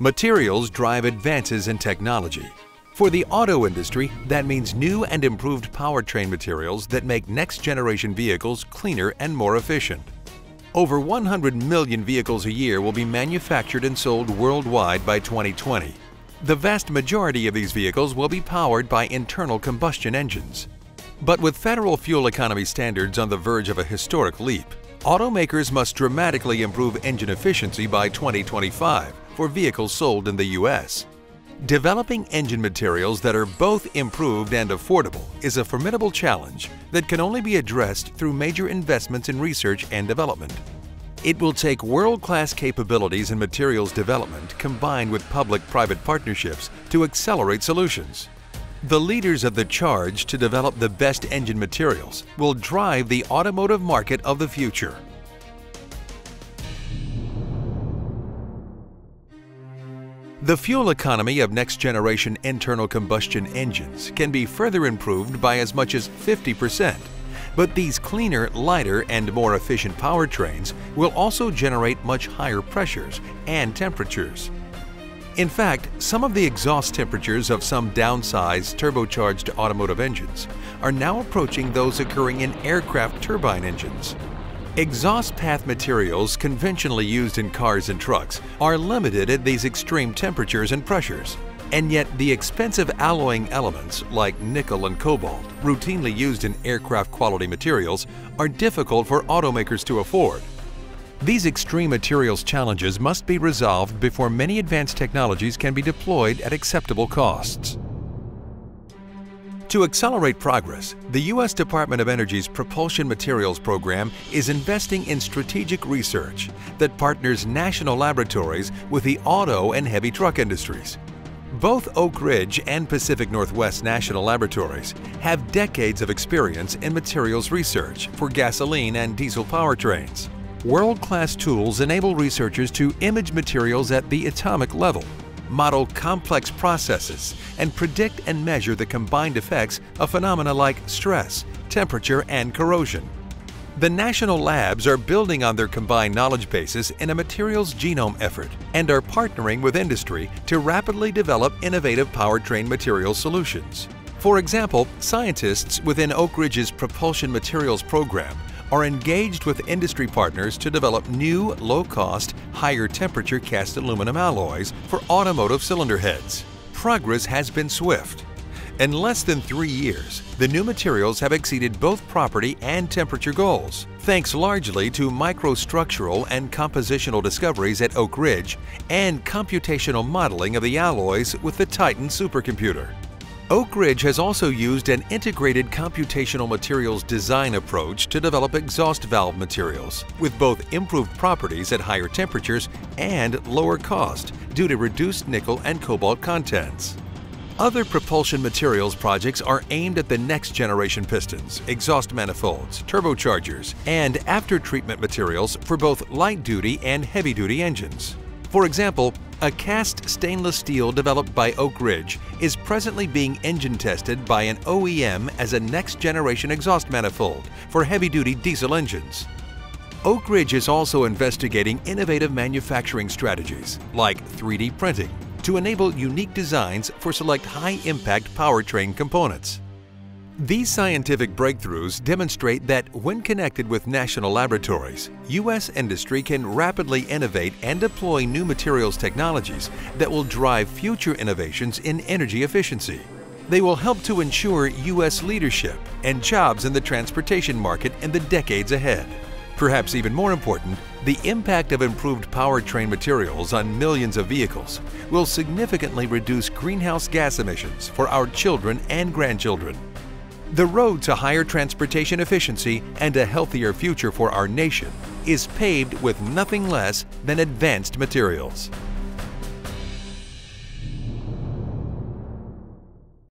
Materials drive advances in technology. For the auto industry, that means new and improved powertrain materials that make next-generation vehicles cleaner and more efficient. Over 100 million vehicles a year will be manufactured and sold worldwide by 2020. The vast majority of these vehicles will be powered by internal combustion engines. But with federal fuel economy standards on the verge of a historic leap, automakers must dramatically improve engine efficiency by 2025 for vehicles sold in the U.S. Developing engine materials that are both improved and affordable is a formidable challenge that can only be addressed through major investments in research and development. It will take world-class capabilities in materials development combined with public-private partnerships to accelerate solutions. The leaders of the charge to develop the best engine materials will drive the automotive market of the future. The fuel economy of next-generation internal combustion engines can be further improved by as much as 50%, but these cleaner, lighter, and more efficient powertrains will also generate much higher pressures and temperatures. In fact, some of the exhaust temperatures of some downsized turbocharged automotive engines are now approaching those occurring in aircraft turbine engines. Exhaust path materials conventionally used in cars and trucks are limited at these extreme temperatures and pressures. And yet the expensive alloying elements like nickel and cobalt, routinely used in aircraft quality materials, are difficult for automakers to afford. These extreme materials challenges must be resolved before many advanced technologies can be deployed at acceptable costs. To accelerate progress, the U.S. Department of Energy's Propulsion Materials Program is investing in strategic research that partners national laboratories with the auto and heavy truck industries. Both Oak Ridge and Pacific Northwest National Laboratories have decades of experience in materials research for gasoline and diesel powertrains. World-class tools enable researchers to image materials at the atomic level model complex processes, and predict and measure the combined effects of phenomena like stress, temperature, and corrosion. The national labs are building on their combined knowledge bases in a materials genome effort and are partnering with industry to rapidly develop innovative powertrain material solutions. For example, scientists within Oak Ridge's Propulsion Materials program are engaged with industry partners to develop new, low-cost, higher-temperature cast aluminum alloys for automotive cylinder heads. Progress has been swift. In less than three years, the new materials have exceeded both property and temperature goals, thanks largely to microstructural and compositional discoveries at Oak Ridge and computational modeling of the alloys with the Titan supercomputer. Oak Ridge has also used an integrated computational materials design approach to develop exhaust valve materials with both improved properties at higher temperatures and lower cost due to reduced nickel and cobalt contents. Other propulsion materials projects are aimed at the next generation pistons, exhaust manifolds, turbochargers, and after-treatment materials for both light-duty and heavy-duty engines. For example, a cast stainless steel developed by Oak Ridge is presently being engine tested by an OEM as a next-generation exhaust manifold for heavy-duty diesel engines. Oak Ridge is also investigating innovative manufacturing strategies like 3D printing to enable unique designs for select high-impact powertrain components. These scientific breakthroughs demonstrate that when connected with national laboratories, U.S. industry can rapidly innovate and deploy new materials technologies that will drive future innovations in energy efficiency. They will help to ensure U.S. leadership and jobs in the transportation market in the decades ahead. Perhaps even more important, the impact of improved powertrain materials on millions of vehicles will significantly reduce greenhouse gas emissions for our children and grandchildren. The road to higher transportation efficiency and a healthier future for our nation is paved with nothing less than advanced materials.